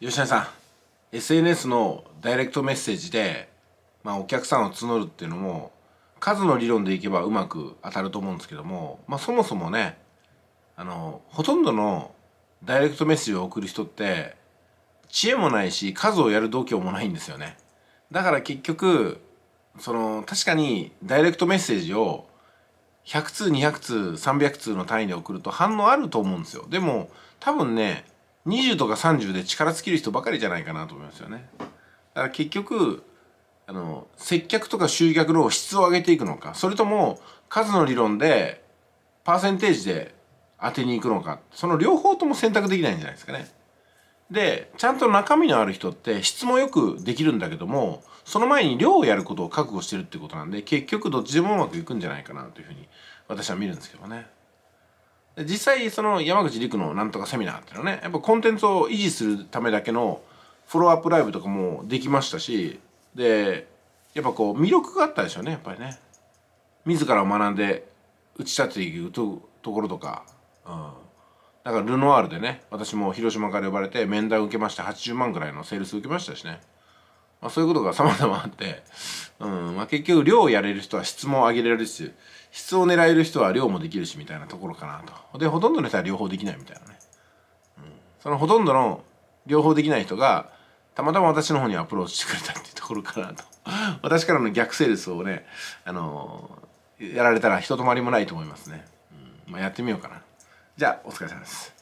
吉谷さん SNS のダイレクトメッセージで、まあ、お客さんを募るっていうのも数の理論でいけばうまく当たると思うんですけども、まあ、そもそもねあのほとんどのダイレクトメッセージを送る人って知恵もないし数をやる度胸もないんですよね。だから結局その確かにダイレクトメッセージを100通200通300通の単位で送ると反応あると思うんですよ。でも多分ね20とか30で力尽きる人ばかりじゃないかなと思いますよねだから結局あの接客とか集客の質を上げていくのかそれとも数の理論でパーセンテージで当てに行くのかその両方とも選択できないんじゃないですかねでちゃんと中身のある人って質もよくできるんだけどもその前に量をやることを覚悟してるってことなんで結局どっちでもうまくいくんじゃないかなというふうに私は見るんですけどね。実際その山口陸のなんとかセミナーっていうのはねやっぱコンテンツを維持するためだけのフォローアップライブとかもできましたしでやっぱこう魅力があったでしょうねやっぱりね。自らを学んで打ち立てていくところとか、うん、だからルノワールでね私も広島から呼ばれて面談を受けまして80万ぐらいのセールス受けましたしね、まあ、そういうことが様々あって、うんまあ、結局量をやれる人は質も上げられるし質を狙える人は量もできるしみたいなところかなと。でほとんどの人は両方できないみたいなね、うん、そのほとんどの両方できない人がたまたま私の方にアプローチしてくれたっていうところかなと。私からの逆セールスをねあのー、やられたらひととまりもないと思いますね、うん。まあ、やってみようかな。じゃあお疲れ様です。